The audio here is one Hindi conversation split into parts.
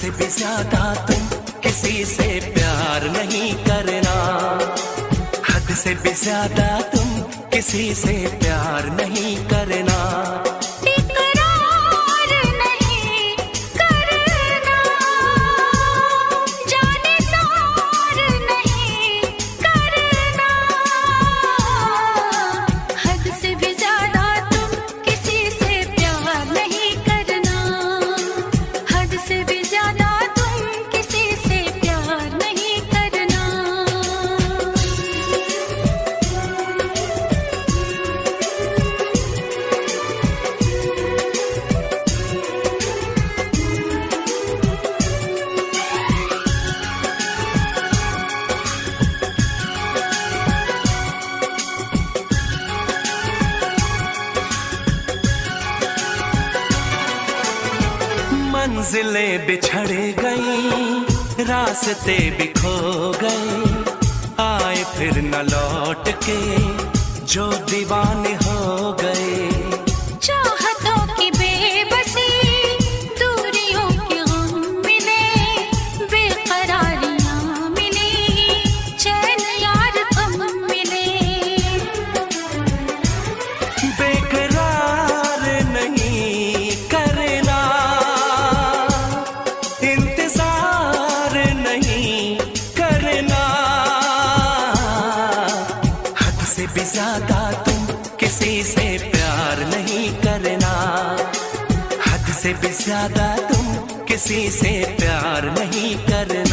से भी ज़्यादा तुम किसी से प्यार नहीं करना। हद से भी ज़्यादा तुम किसी से प्यार नहीं करना। मंजिलें बिछड़ गई, रास्ते बिखो गए। आए फिर न लौट के जो दीवाने हो गए। भी ज़्यादा तुम किसी से प्यार नहीं करना। हद से भी ज़्यादा तुम किसी से प्यार नहीं करना।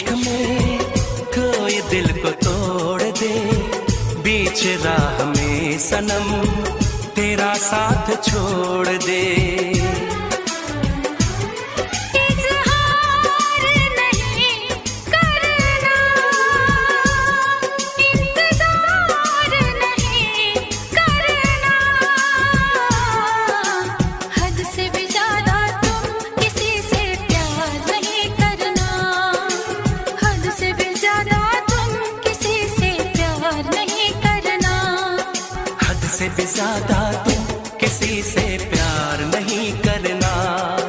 इश्क में कोई दिल को तोड़ दे, बीच राह में सनम तेरा साथ छोड़ दे। भी ज़्यादा तुम किसी से प्यार नहीं करना।